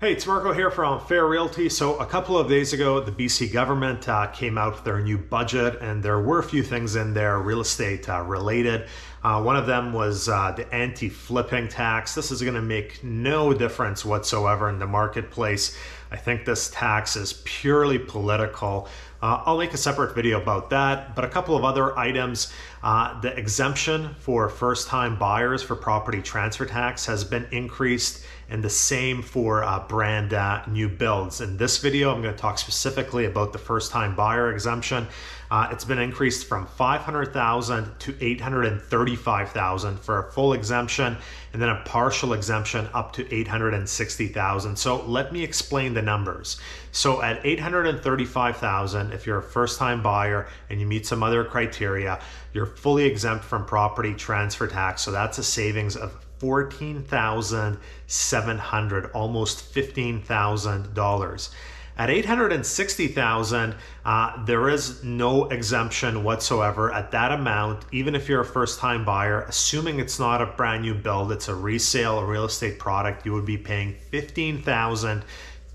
Hey, it's Marko here from Fair Realty. So, a couple of days ago, the BC government uh, came out with their new budget, and there were a few things in there real estate uh, related. Uh, one of them was uh, the anti flipping tax. This is going to make no difference whatsoever in the marketplace. I think this tax is purely political. Uh, I'll make a separate video about that, but a couple of other items. Uh, the exemption for first time buyers for property transfer tax has been increased, and the same for uh, brand uh, new builds. In this video, I'm going to talk specifically about the first time buyer exemption. Uh, it's been increased from 500,000 to 835,000 for a full exemption, and then a partial exemption up to 860,000. So let me explain the numbers. So at 835,000, if you're a first time buyer and you meet some other criteria, you're fully exempt from property transfer tax. So that's a savings of 14,700, almost $15,000. At 860,000, uh, there is no exemption whatsoever at that amount, even if you're a first time buyer, assuming it's not a brand new build, it's a resale, a real estate product, you would be paying 15,000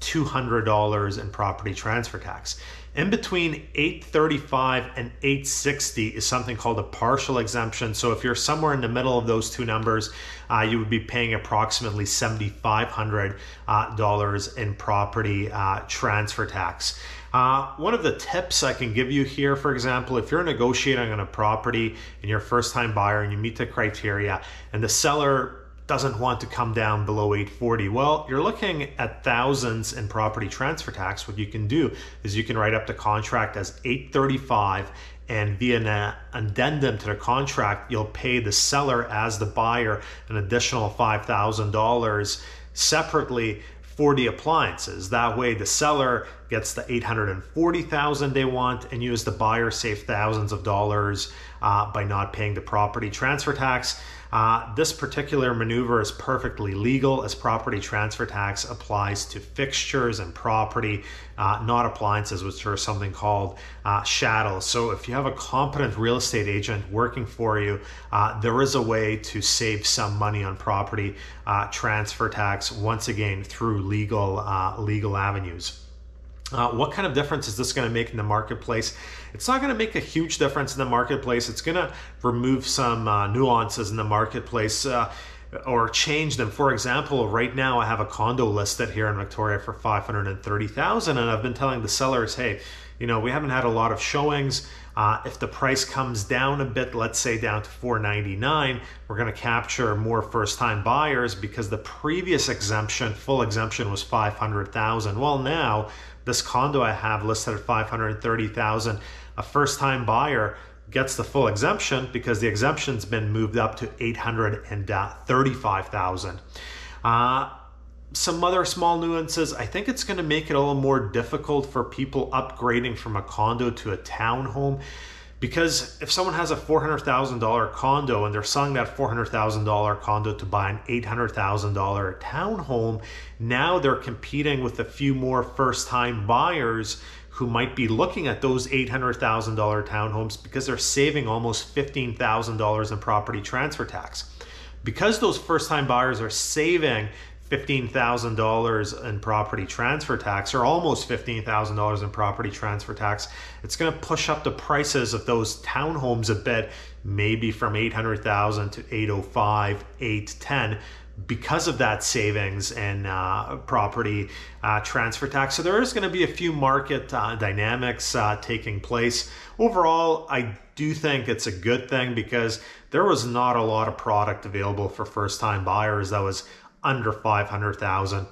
$200 in property transfer tax. In between 835 and 860 is something called a partial exemption. So if you're somewhere in the middle of those two numbers, uh, you would be paying approximately $7,500 uh, in property uh, transfer tax. Uh, one of the tips I can give you here, for example, if you're negotiating on a property and you're a first time buyer and you meet the criteria and the seller doesn't want to come down below 840 well you're looking at thousands in property transfer tax what you can do is you can write up the contract as 835 and via an addendum to the contract you'll pay the seller as the buyer an additional $5000 separately for the appliances. That way the seller gets the 840,000 they want and you as the buyer save thousands of dollars uh, by not paying the property transfer tax. Uh, this particular maneuver is perfectly legal as property transfer tax applies to fixtures and property, uh, not appliances, which are something called uh. So if you have a competent real estate agent working for you, uh, there is a way to save some money on property uh, transfer tax once again through legal uh, legal avenues. Uh, what kind of difference is this going to make in the marketplace? It's not going to make a huge difference in the marketplace. It's going to remove some uh, nuances in the marketplace. Uh, or change them. For example, right now I have a condo listed here in Victoria for 530,000 and I've been telling the sellers, "Hey, you know, we haven't had a lot of showings. Uh, if the price comes down a bit, let's say down to 499, we're going to capture more first-time buyers because the previous exemption, full exemption was 500,000. Well, now this condo I have listed at 530,000, a first-time buyer gets the full exemption because the exemption's been moved up to 835,000. Uh, some other small nuances. I think it's going to make it a little more difficult for people upgrading from a condo to a townhome because if someone has a $400,000 condo and they're selling that $400,000 condo to buy an $800,000 townhome, now they're competing with a few more first time buyers who might be looking at those $800,000 townhomes because they're saving almost $15,000 in property transfer tax. Because those first time buyers are saving $15,000 in property transfer tax, or almost $15,000 in property transfer tax, it's going to push up the prices of those townhomes a bit, maybe from 800,000 to 805, 810 because of that savings and uh, property uh, transfer tax. So there is going to be a few market uh, dynamics uh, taking place. Overall, I do think it's a good thing because there was not a lot of product available for first time buyers that was under 500,000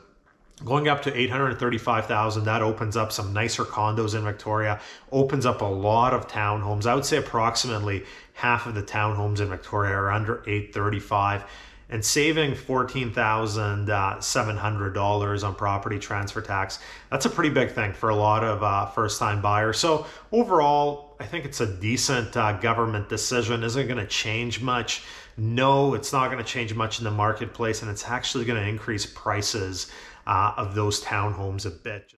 going up to 835,000 that opens up some nicer condos in Victoria opens up a lot of townhomes I would say approximately half of the townhomes in Victoria are under 835 and saving $14,700 on property transfer tax. That's a pretty big thing for a lot of uh, first time buyers. So, overall, I think it's a decent uh, government decision. Isn't going to change much. No, it's not going to change much in the marketplace, and it's actually going to increase prices uh, of those townhomes a bit.